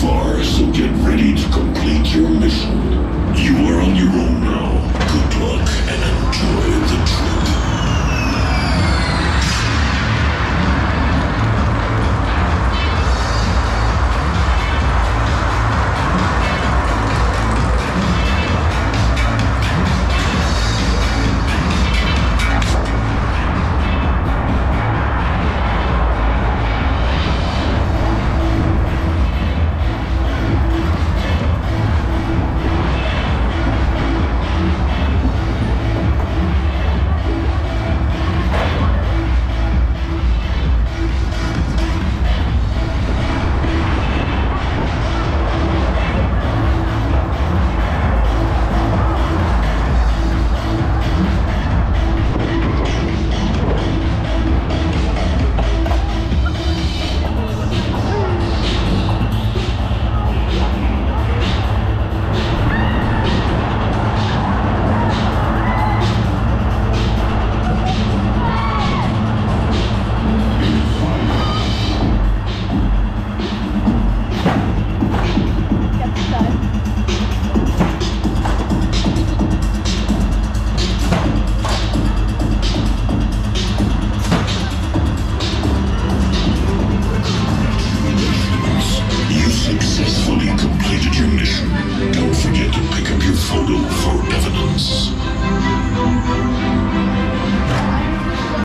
far, so get ready to come.